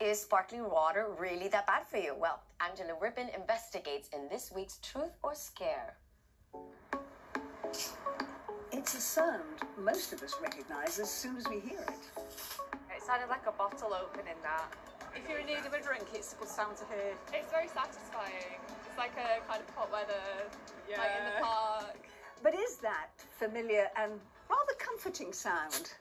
is sparkling water really that bad for you? Well, Angela Rippon investigates in this week's Truth or Scare. It's a sound most of us recognize as soon as we hear it. It sounded like a bottle opening that. If you're in need of a drink, it's a good sound to hear. It's very satisfying. It's like a kind of hot weather, Yeah. like in the park. But is that familiar and rather comforting sound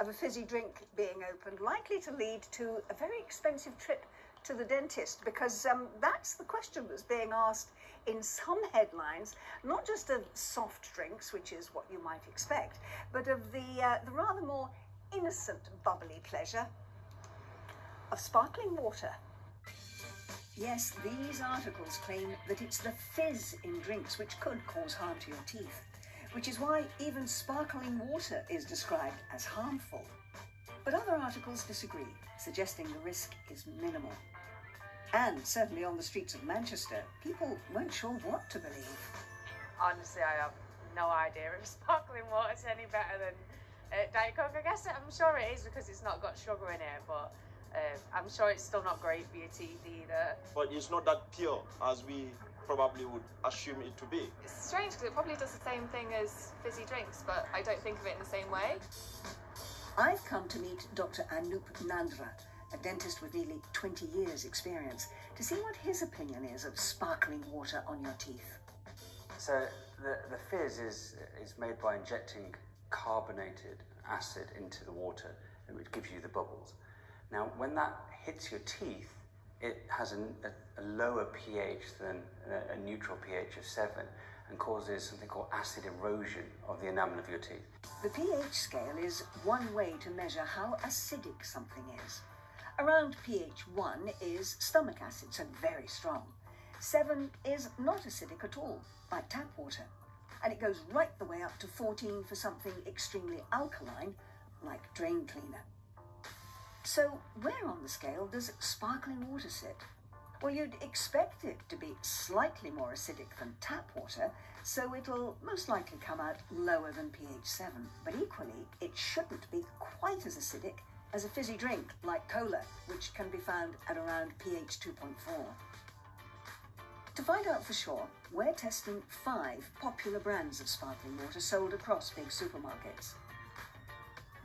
of a fizzy drink being opened likely to lead to a very expensive trip to the dentist? Because um, that's the question that's being asked in some headlines, not just of soft drinks, which is what you might expect, but of the, uh, the rather more innocent bubbly pleasure of sparkling water. Yes, these articles claim that it's the fizz in drinks which could cause harm to your teeth, which is why even sparkling water is described as harmful. But other articles disagree, suggesting the risk is minimal. And certainly on the streets of Manchester, people weren't sure what to believe. Honestly, I have no idea if sparkling water's any better than uh, Diet Coke. I guess I'm sure it is because it's not got sugar in it, but uh, I'm sure it's still not great for your teeth either. but it's not that pure as we probably would assume it to be. It's strange because it probably does the same thing as fizzy drinks, but I don't think of it in the same way. I've come to meet Dr. Anup Nandra, a dentist with nearly 20 years' experience, to see what his opinion is of sparkling water on your teeth. So the, the fizz is, is made by injecting carbonated acid into the water, which gives you the bubbles. Now, when that hits your teeth, it has an, a, a lower pH than a, a neutral pH of 7 and causes something called acid erosion of the enamel of your teeth. The pH scale is one way to measure how acidic something is. Around pH 1 is stomach acid, so very strong. 7 is not acidic at all, like tap water. And it goes right the way up to 14 for something extremely alkaline, like drain cleaner. So, where on the scale does sparkling water sit? Well, you'd expect it to be slightly more acidic than tap water, so it'll most likely come out lower than pH 7. But equally, it shouldn't be quite as acidic as a fizzy drink like cola, which can be found at around pH 2.4. To find out for sure, we're testing five popular brands of sparkling water sold across big supermarkets.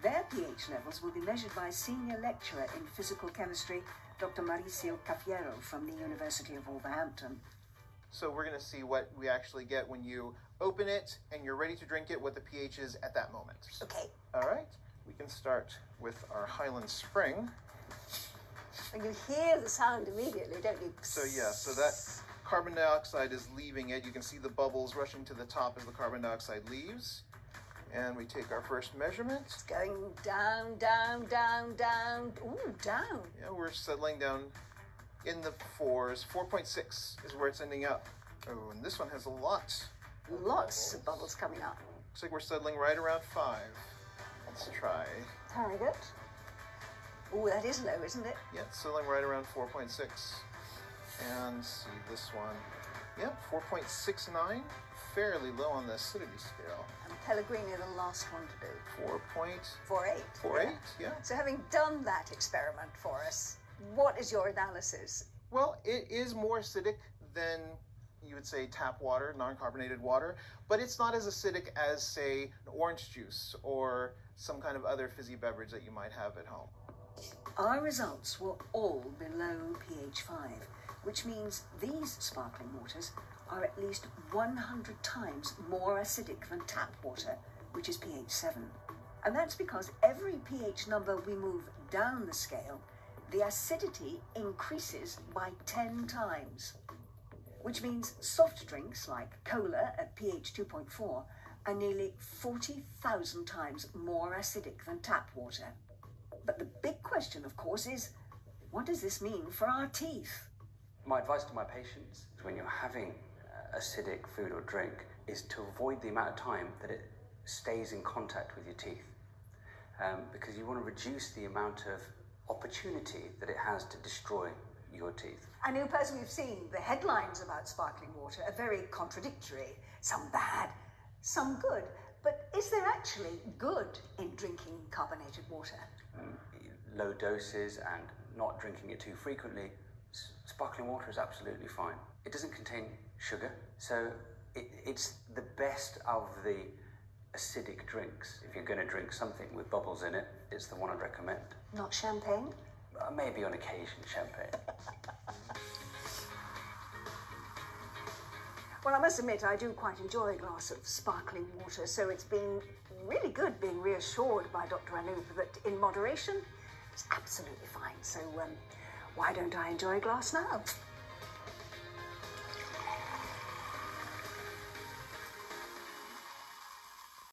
Their pH levels will be measured by senior lecturer in physical chemistry, Dr. Mauricio Cafiero from the University of Wolverhampton. So we're going to see what we actually get when you open it and you're ready to drink it, what the pH is at that moment. Okay, All right, we can start with our Highland Spring. and you hear the sound immediately, don't you? So yeah, so that carbon dioxide is leaving it. You can see the bubbles rushing to the top as the carbon dioxide leaves. And we take our first measurement. It's going down, down, down, down. Ooh, down. Yeah, we're settling down in the fours. 4.6 is where it's ending up. Oh, and this one has a lot. Lots of bubbles coming up. Looks like we're settling right around five. Let's try. Very good. Ooh, that is low, isn't it? Yeah, it's settling right around 4.6. And see this one. Yep, 4.69. Fairly low on the acidity scale. And Pellegrino, the last one to do. 4.48. 4.8. Yeah. So, having done that experiment for us, what is your analysis? Well, it is more acidic than you would say tap water, non carbonated water, but it's not as acidic as, say, an orange juice or some kind of other fizzy beverage that you might have at home. Our results were all below pH 5, which means these sparkling waters are at least 100 times more acidic than tap water, which is pH 7. And that's because every pH number we move down the scale, the acidity increases by 10 times. Which means soft drinks like cola at pH 2.4 are nearly 40,000 times more acidic than tap water. But the big question, of course, is what does this mean for our teeth? My advice to my patients is when you're having uh, acidic food or drink is to avoid the amount of time that it stays in contact with your teeth. Um, because you want to reduce the amount of opportunity that it has to destroy your teeth. I know, as we've seen, the headlines about sparkling water are very contradictory. Some bad, some good. But is there actually good in drinking carbonated water? Um, low doses and not drinking it too frequently, sparkling water is absolutely fine. It doesn't contain sugar, so it, it's the best of the acidic drinks. If you're going to drink something with bubbles in it, it's the one I'd recommend. Not champagne? Uh, maybe on occasion, champagne. Well, I must admit, I do quite enjoy a glass of sparkling water, so it's been really good being reassured by Dr. Anoop that in moderation, it's absolutely fine. So, um, why don't I enjoy a glass now?